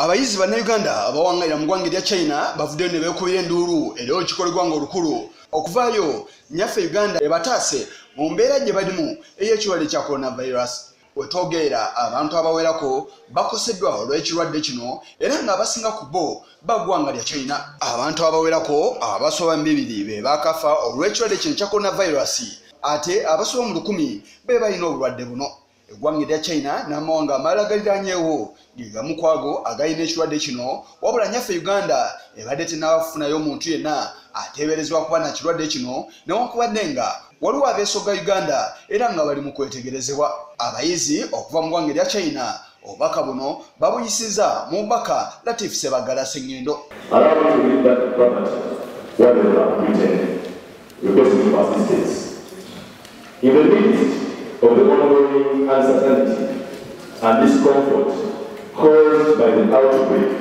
abayizi bannayuganda abawangalira mu ggwanga erya china bavuddeyo ne beekubira enduulu era kikolebwa nga olukulu okuvaayo nyaffe uganda ebataase mu mbeera gye balimu ey'ekirwadde kya coronavirus. Wetwogeera abantu abawerako bakoseddwa olw'ekirwadde kino era ng'abasinga ku bo baggwanga lya china. Abantu abawerako abasoba mu bibiri be bakafa olw'ekirwadde kino kya coronavirus ate abasoba mu lukumi be balina obulwadde buno eggwanga erya china n'amawanga amalala galiranyeewo. Gegamu kwago agalina ekirwadde kino wabula nyaffe uganda ebadde tennabafunayo omuntu yenna ateeberezebwa kuba na kirwadde kino newankubadde nga waliwo abeesoga uganda era nga bali mu kwetegerezebwa. Abayizi okuva mu ggwanga erya china obubaka buno babuyisiza mu bubaka latif sebagala sengendo. In the midst of the ongoing uncertainty and discomfort caused by the outbreak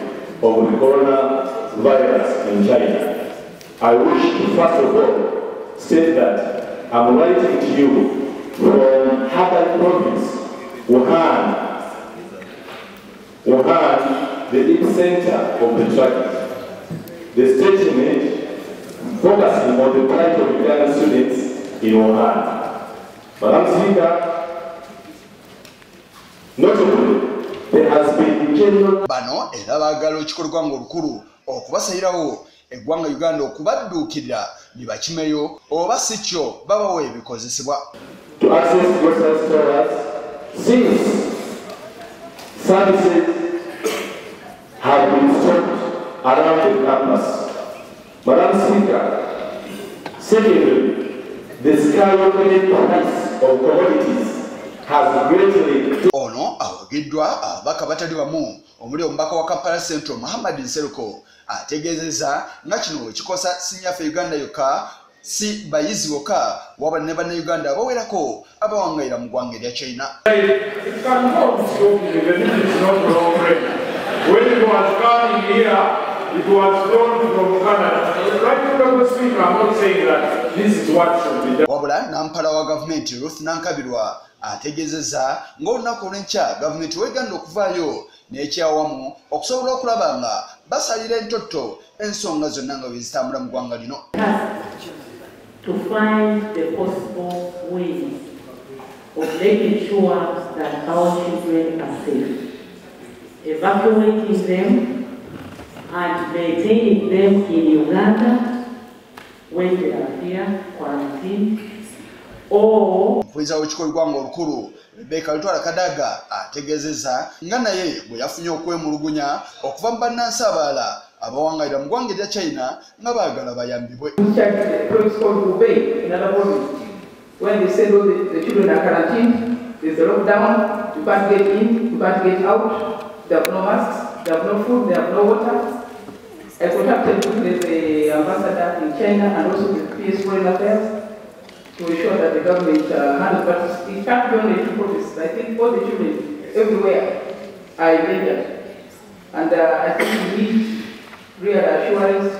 of the coronavirus in China, I wish to first of all state that I'm writing to you from Habay province, Wuhan, Wuhan, the epicenter of the tragedy. The statement focusing on the plight of Ugandan students in Wuhan. Bano era baagala ekikolebwa nga olukulu okubasayirawo eggwanga uganda okubadduukirira libakimeyo oba si kyo babawo ebikozesebwa have been stopped around the campus. Madam Speaker, secondly, the skyrocketing price of commodities has greatly ono awagiddwa ababaka batali wamu omuli omubaka wa kampala central muhammad nseruko ategeezezza nga kino wekikosa sinyaffe uganda yokka si bayizi bokka wabula ne bannayuganda abawerako abawangayira mu ggwanga erya china. When it was coming here, it was flown from Canada. Right, Honorable Speaker, I'm not saying that this is what should be done. wabula nampala wa gavumenti ruth nankabirwa ategeezezza ng'olunaku olw'enkya gavumenti weganda okuvaayo n'ekyawamu okusobola okulaba nga basalira entotto ensonga zonna nga bwe zitambula mu ggwanga lino to find the possible ways of making sure that our children are safe. Evacuating them and maintaining them in Uganda when they are here quarantined or omufuliza w'ekikolebwa nga olukulu rebeka lutwala kadaga ategeezezza nga naye bwe yafunye okwemulugunya okuva mu bannansi abalala abawangayira mu ggwanga erya china nga baagala bayambibwe the. When they said, oh, the, the children are quarantined, there's a lockdown, you can't get in, you can't get out, they have no masks, they have no food, they have no water. I contacted quickly the ambassador in China and also the PS Foreign Affairs to ensure that the government uh, handles, but it can't be only two. I think all the children everywhere are endangered. And uh, I think we need real assurance,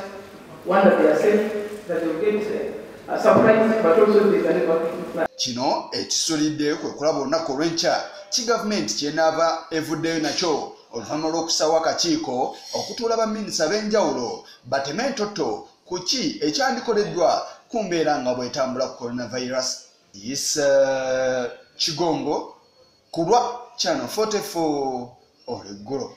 one that they are safe, that they will get uh, a surprise, but also there's an evacuation kino ekisulidde kwe kulaba olunaku olw'enkya ki gavumenti kyenaava evuddeyo nakyo oluvannyuma lw'okussawo akakiiko okutuula baminisita b'enjawulo bateme entotto ku ki ekyandikoleddwa ku mbeera nga bw'etambula ku coronavirus. Isa kigongo ku lwa channel 44 olweggulo